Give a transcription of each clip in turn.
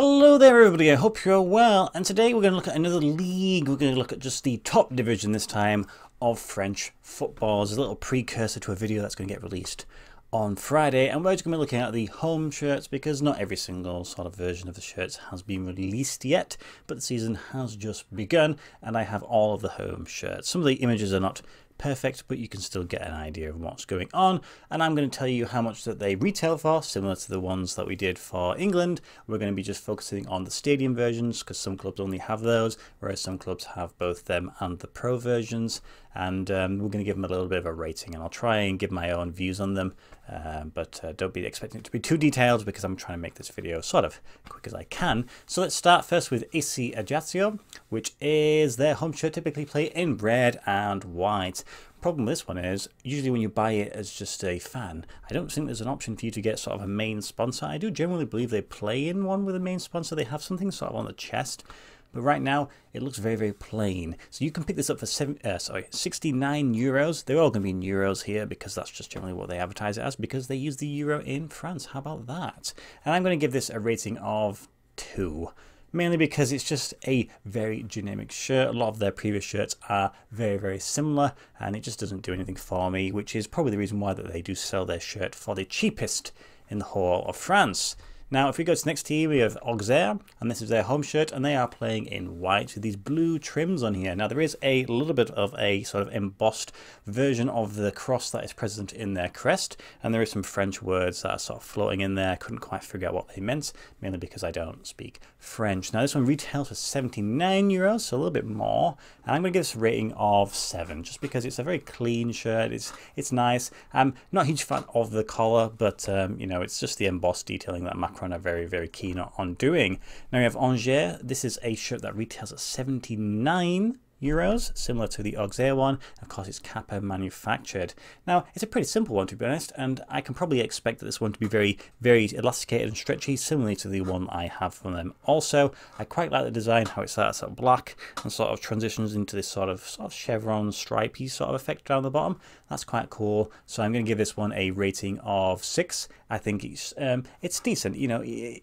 Hello there everybody, I hope you're well and today we're going to look at another league, we're going to look at just the top division this time of French football. As a little precursor to a video that's going to get released on Friday and we're just going to be looking at the home shirts because not every single sort of version of the shirts has been released yet but the season has just begun and I have all of the home shirts. Some of the images are not perfect, but you can still get an idea of what's going on. And I'm going to tell you how much that they retail for, similar to the ones that we did for England. We're going to be just focusing on the stadium versions because some clubs only have those, whereas some clubs have both them and the pro versions. And um, we're going to give them a little bit of a rating, and I'll try and give my own views on them. Um, but uh, don't be expecting it to be too detailed because I'm trying to make this video sort of quick as I can. So let's start first with AC Ajaccio, which is their home shirt typically play in red and white. Problem with this one is, usually when you buy it as just a fan, I don't think there's an option for you to get sort of a main sponsor. I do generally believe they play in one with a main sponsor. They have something sort of on the chest. But right now, it looks very, very plain. So you can pick this up for seven, uh, sorry, 69 euros. They're all going to be in euros here because that's just generally what they advertise it as because they use the euro in France. How about that? And I'm going to give this a rating of 2 mainly because it's just a very generic shirt. A lot of their previous shirts are very, very similar, and it just doesn't do anything for me, which is probably the reason why that they do sell their shirt for the cheapest in the whole of France. Now, if we go to the next team, we have Auxerre, and this is their home shirt, and they are playing in white with these blue trims on here. Now, there is a little bit of a sort of embossed version of the cross that is present in their crest, and there is some French words that are sort of floating in there. I couldn't quite figure out what they meant, mainly because I don't speak French. Now, this one retails for 79 euros, so a little bit more, and I'm going to give this a rating of 7, just because it's a very clean shirt. It's it's nice. I'm not a huge fan of the collar, but, um, you know, it's just the embossed detailing that Mac Macron are very, very keen on doing. Now we have Angers. This is a shirt that retails at 79 euros, similar to the Auxerre one. Of course, it's Kappa manufactured. Now, it's a pretty simple one to be honest, and I can probably expect that this one to be very, very elasticated and stretchy, similarly to the one I have from them. Also, I quite like the design, how it starts at black and sort of transitions into this sort of, sort of chevron stripy sort of effect down the bottom. That's quite cool. So I'm going to give this one a rating of six. I think it's um, it's decent. You know. It,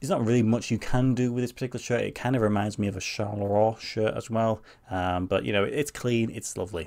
there's not really much you can do with this particular shirt. It kind of reminds me of a Charleroi shirt as well. Um, but, you know, it's clean. It's lovely.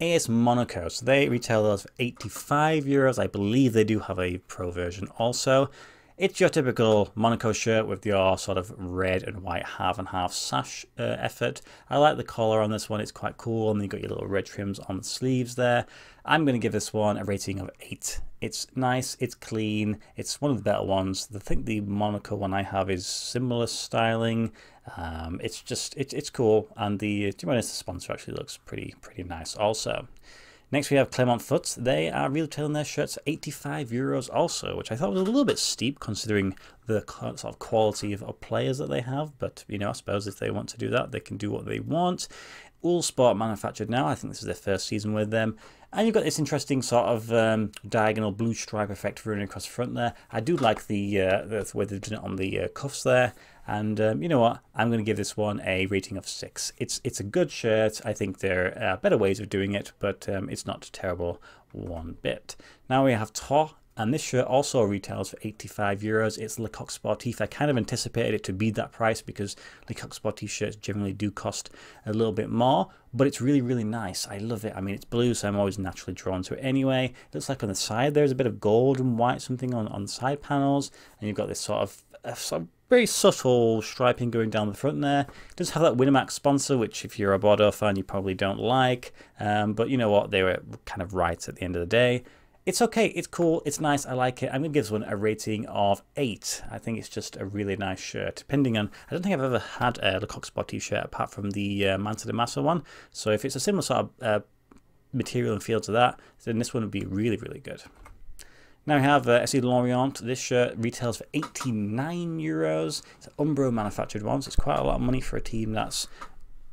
AS Monaco. So they retail those for 85 euros. I believe they do have a pro version also. It's your typical Monaco shirt with your sort of red and white half and half sash uh, effort. I like the collar on this one, it's quite cool, and you've got your little red trims on the sleeves there. I'm going to give this one a rating of 8. It's nice, it's clean, it's one of the better ones. I think the Monaco one I have is similar styling. Um, it's just, it, it's cool, and the, the sponsor actually looks pretty, pretty nice also. Next we have Clermont Foot. They are retailing their shirts 85 euros also, which I thought was a little bit steep considering the sort of quality of, of players that they have. But, you know, I suppose if they want to do that, they can do what they want. All Sport manufactured now. I think this is their first season with them. And you've got this interesting sort of um, diagonal blue stripe effect running across the front there. I do like the, uh, the way they've done it on the uh, cuffs there. And um, you know what? I'm going to give this one a rating of six. It's it's a good shirt. I think there are better ways of doing it, but um, it's not terrible one bit. Now we have Troyes and this shirt also retails for 85 euros. It's Le Coq Sportif. I kind of anticipated it to be that price because Le Coq Sportif shirts generally do cost a little bit more, but it's really, really nice. I love it. I mean, it's blue, so I'm always naturally drawn to it anyway. It looks like on the side there's a bit of gold and white something on, on side panels, and you've got this sort of, uh, sort of very subtle striping going down the front there. It does have that Winamax sponsor, which if you're a Bordeaux fan, you probably don't like. Um, but you know what? They were kind of right at the end of the day it's okay, it's cool, it's nice, I like it. I'm going to give this one a rating of 8. I think it's just a really nice shirt. Depending on, I don't think I've ever had a Le Coq Sport t-shirt apart from the uh, Manta de Massa one. So if it's a similar sort of uh, material and feel to that, then this one would be really, really good. Now we have uh, SC Lorient. This shirt retails for 89 euros. It's an Umbro manufactured one, so it's quite a lot of money for a team that's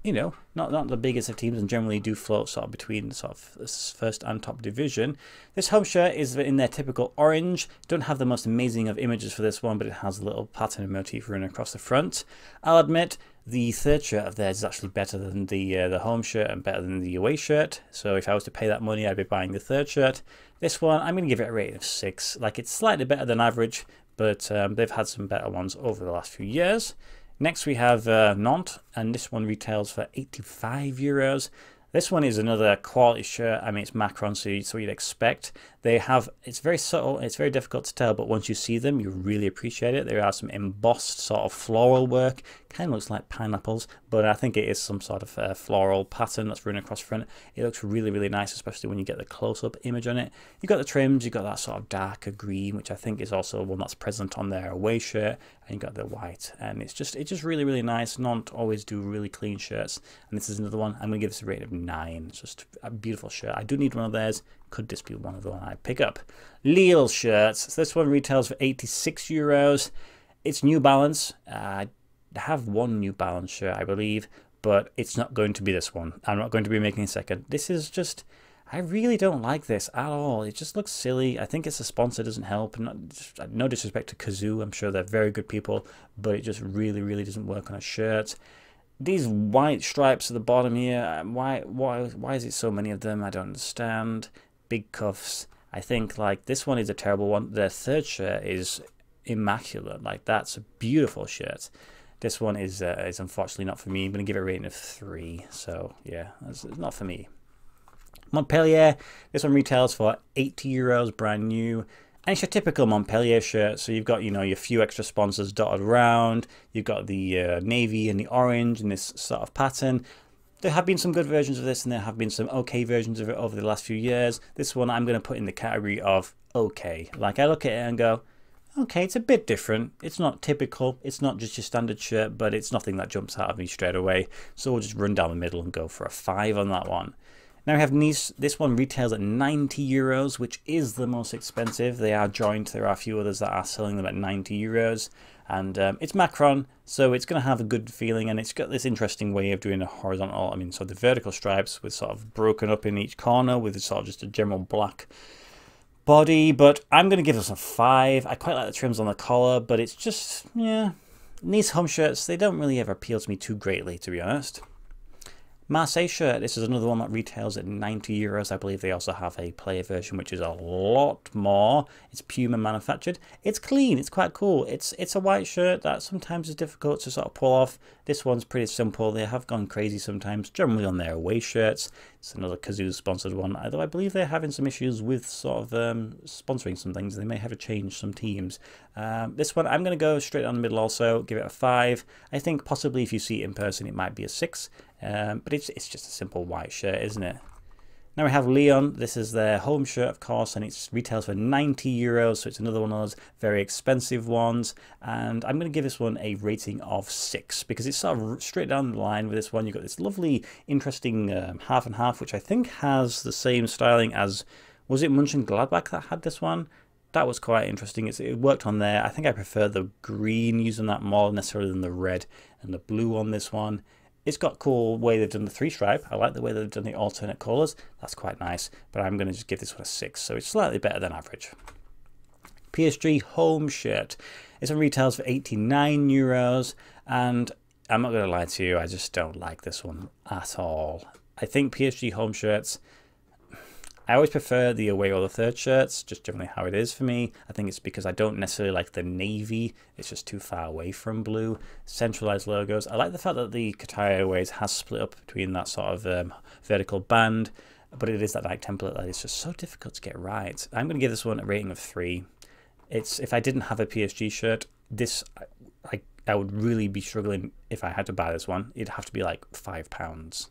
you know, not, not the biggest of teams and generally do float sort of between sort of first and top division. This home shirt is in their typical orange. Don't have the most amazing of images for this one, but it has a little pattern motif running across the front. I'll admit, the third shirt of theirs is actually better than the uh, the home shirt and better than the away shirt. So if I was to pay that money, I'd be buying the third shirt. This one, I'm going to give it a rating of 6. Like, it's slightly better than average, but um, they've had some better ones over the last few years. Next we have uh, Nantes, and this one retails for 85 euros. This one is another quality shirt. I mean, it's Macron, so, so you'd expect. They have, it's very subtle, it's very difficult to tell, but once you see them, you really appreciate it. There are some embossed sort of floral work. Kind of looks like pineapples, but I think it is some sort of uh, floral pattern that's running across front. It looks really, really nice, especially when you get the close-up image on it. You've got the trims, you've got that sort of darker green, which I think is also one that's present on their away shirt, and you've got the white. And it's just, it's just really, really nice. Nantes always do really clean shirts, and this is another one. I'm going to give this a rate of 9. It's just a beautiful shirt. I do need one of theirs. Could this be one of the one I pick up? Lille shirts. So this one retails for 86 euros. It's New Balance. Uh, Have one New Balance shirt, I believe, but it's not going to be this one. I'm not going to be making a second. This is just... I really don't like this at all. It just looks silly. I think it's a sponsor doesn't help. Not, no disrespect to Cazoo, I'm sure they're very good people, but it just really, really doesn't work on a shirt these white stripes at the bottom here, um, why, why, why is it so many of them? I don't understand. Big cuffs. I think like this one is a terrible one. The third shirt is immaculate. Like that's a beautiful shirt. This one is uh, is unfortunately not for me. I'm going to give it a rating of three. So yeah, it's not for me. Montpellier. This one retails for 80 euros, brand new. And it's your typical Montpellier shirt. So you've got, you know, your few extra sponsors dotted around. You've got the uh, navy and the orange in this sort of pattern. There have been some good versions of this and there have been some okay versions of it over the last few years. This one I'm going to put in the category of okay. Like I look at it and go, okay, it's a bit different. It's not typical. It's not just your standard shirt, but it's nothing that jumps out of me straight away. So we'll just run down the middle and go for a five on that one. Now we have Nice. This one retails at 90 euros, which is the most expensive. They are joint. There are a few others that are selling them at 90 euros. And um, it's Macron, so it's going to have a good feeling. And it's got this interesting way of doing a horizontal, I mean, so the vertical stripes with sort of broken up in each corner with sort of just a general black body. But I'm going to give this a 5. I quite like the trims on the collar, but it's just, yeah. these home shirts, they don't really ever appeal to me too greatly, to be honest. Marseille shirt, this is another one that retails at 90 euros. I believe they also have a player version, which is a lot more. It's Puma manufactured. It's clean, it's quite cool. It's it's a white shirt that sometimes is difficult to sort of pull off. This one's pretty simple. They have gone crazy sometimes, generally on their away shirts. It's another Cazoo sponsored one, although I believe they're having some issues with sort of um, sponsoring some things. They may have to change some teams. Um, this one, I'm going to go straight down the middle also, give it a 5. I think possibly if you see it in person, it might be a 6. Um, but it's, it's just a simple white shirt, isn't it? Now we have Lyon. This is their home shirt, of course, and it retails for 90 euros. So it's another one of those very expensive ones. And I'm going to give this one a rating of six because it's sort of straight down the line with this one. You've got this lovely, interesting um, half and half, which I think has the same styling as, was it Mönchengladbach that had this one? That was quite interesting. It's, it worked on there. I think I prefer the green using that more necessarily than the red and the blue on this one. It's got cool way they've done the three stripe. I like the way they've done the alternate colours. That's quite nice. But I'm going to just give this one a six. So it's slightly better than average. PSG home shirt. It's on retails for 89 euros. And I'm not going to lie to you. I just don't like this one at all. I think PSG home shirts I always prefer the away or the third shirts, just generally how it is for me. I think it's because I don't necessarily like the navy. It's just too far away from blue. Centralized logos. I like the fact that the Qatar Airways has split up between that sort of um, vertical band, but it is that like template that is just so difficult to get right. I'm going to give this one a rating of three. It's If I didn't have a PSG shirt, this I, I would really be struggling if I had to buy this one. It'd have to be like five pounds.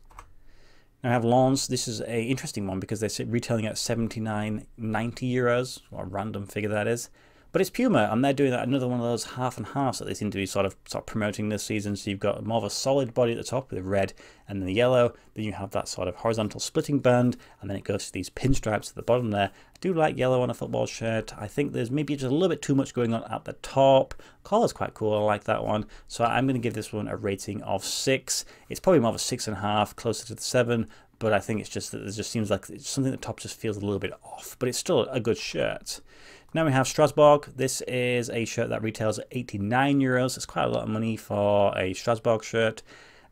Now I have Lens. This is a interesting one because they're retailing at 79.90 euros, a random figure that is. But it's Puma, and they're doing another one of those half and halves that they seem to be sort of, sort of promoting this season. So you've got more of a solid body at the top with the red and the yellow. Then you have that sort of horizontal splitting band, and then it goes to these pinstripes at the bottom there. I do like yellow on a football shirt. I think there's maybe just a little bit too much going on at the top. Collar's quite cool. I like that one. So I'm going to give this one a rating of six. It's probably more of a six and a half, closer to the seven but I think it's just that it just seems like something at the top just feels a little bit off, but it's still a good shirt. Now we have Strasbourg. This is a shirt that retails at 89 euros. It's quite a lot of money for a Strasbourg shirt.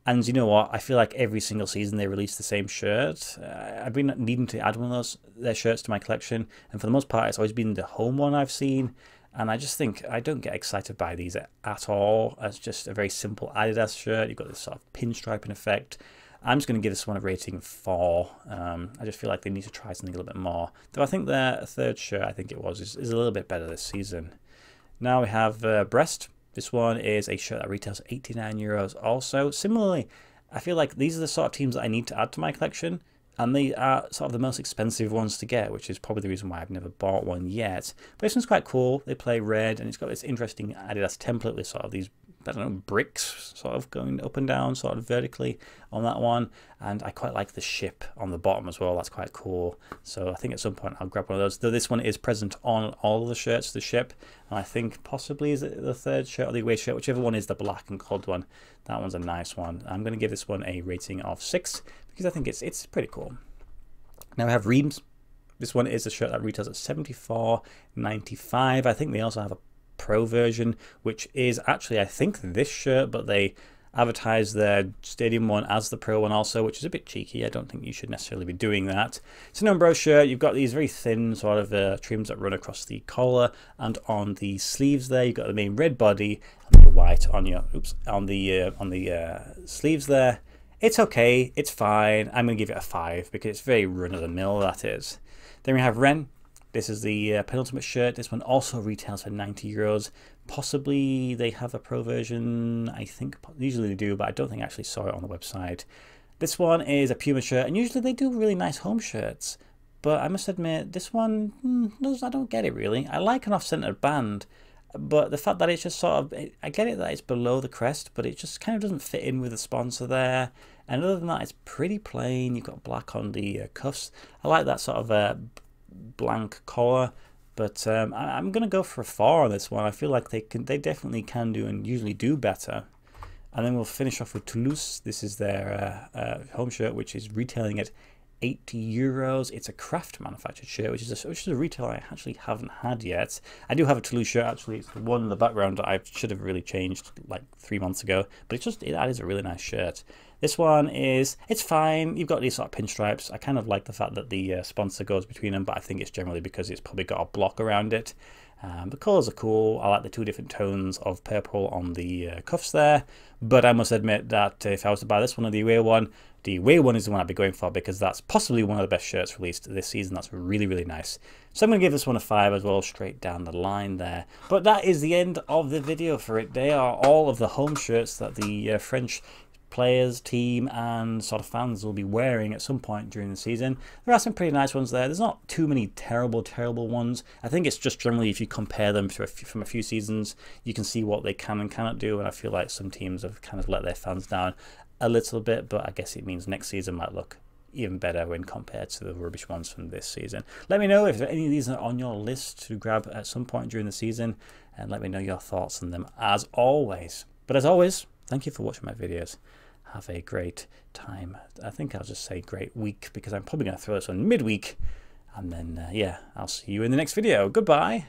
And you know what? I feel like every single season they release the same shirt. Uh, I've been needing to add one of those their shirts to my collection, and for the most part, it's always been the home one I've seen. And I just think I don't get excited by these at all. It's just a very simple Adidas shirt. You've got this sort of pinstriping effect. I'm just going to give this one a rating of 4. Um, I just feel like they need to try something a little bit more. Though I think their third shirt, I think it was, is, is a little bit better this season. Now we have uh, Brest. This one is a shirt that retails 89 euros also. Similarly, I feel like these are the sort of teams that I need to add to my collection and they are sort of the most expensive ones to get, which is probably the reason why I've never bought one yet. But this one's quite cool. They play red, and it's got this interesting Adidas template with sort of these I don't know, bricks sort of going up and down, sort of vertically on that one. And I quite like the ship on the bottom as well. That's quite cool. So I think at some point I'll grab one of those. Though this one is present on all the shirts, the ship. And I think possibly is it the third shirt or the away shirt, whichever one is the black and cold one. That one's a nice one. I'm going to give this one a rating of six because I think it's it's pretty cool. Now we have Reims This one is a shirt that retails at 74.95. I think they also have a Pro version, which is actually, I think, this shirt, but they advertise their stadium one as the pro one also, which is a bit cheeky. I don't think you should necessarily be doing that. It's an Umbro shirt. You've got these very thin sort of uh, trims that run across the collar and on the sleeves there. You've got the main red body and the white on your oops on the uh, on the uh, sleeves there. It's okay. It's fine. I'm going to give it a five because it's very run of the mill. That is. Then we have Rennes. This is the uh, penultimate shirt. This one also retails for 90 euros. Possibly they have a pro version. I think usually they do, but I don't think I actually saw it on the website. This one is a Puma shirt, and usually they do really nice home shirts. But I must admit, this one, mm, I don't get it really. I like an off-center band, but the fact that it's just sort of, I get it that it's below the crest, but it just kind of doesn't fit in with the sponsor there. And other than that, it's pretty plain. You've got black on the uh, cuffs. I like that sort of uh, blank collar. But um, I, am going to go for a four on this one. I feel like they can, they definitely can do and usually do better. And then we'll finish off with Toulouse. This is their uh, uh, home shirt, which is retailing at 80 euros. It's a craft manufactured shirt, which is a, which is a retailer I actually haven't had yet. I do have a Toulouse shirt actually. It's the one in the background that I should have really changed like three months ago, but it's just it, that is a really nice shirt. This one is it's fine. You've got these sort of pinstripes. I kind of like the fact that the uh, sponsor goes between them, but I think it's generally because it's probably got a block around it. Um, the colours are cool. I like the two different tones of purple on the uh, cuffs there. But I must admit that if I was to buy this one or the away one, the away one is the one I'd be going for because that's possibly one of the best shirts released this season. That's really, really nice. So I'm going to give this one a 5 as well, straight down the line there. But that is the end of the video for it. They are all of the home shirts that the uh, French players, team, and sort of fans will be wearing at some point during the season. There are some pretty nice ones there. There's not too many terrible, terrible ones. I think it's just generally if you compare them a few, from a few seasons, you can see what they can and cannot do. And I feel like some teams have kind of let their fans down a little bit, but I guess it means next season might look even better when compared to the rubbish ones from this season. Let me know if any of these are on your list to grab at some point during the season, and let me know your thoughts on them as always. But as always, thank you for watching my videos have a great time. I think I'll just say great week because I'm probably going to throw this on midweek. And then, uh, yeah, I'll see you in the next video. Goodbye.